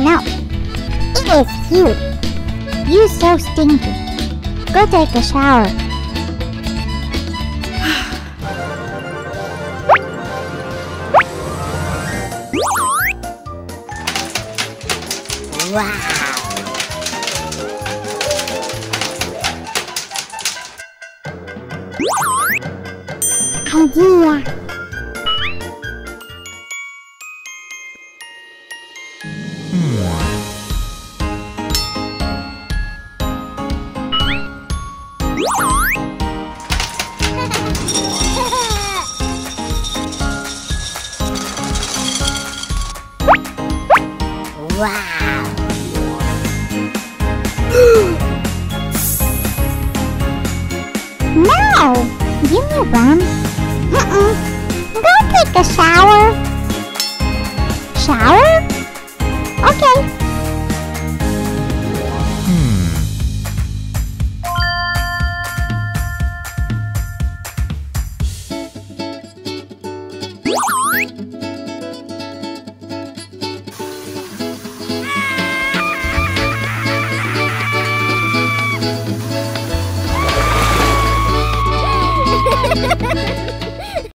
No. It is you. You so stinky. Go take a shower. wow. Idea. Wow. no! Give me one. Uh-uh. Go take a shower. Shower?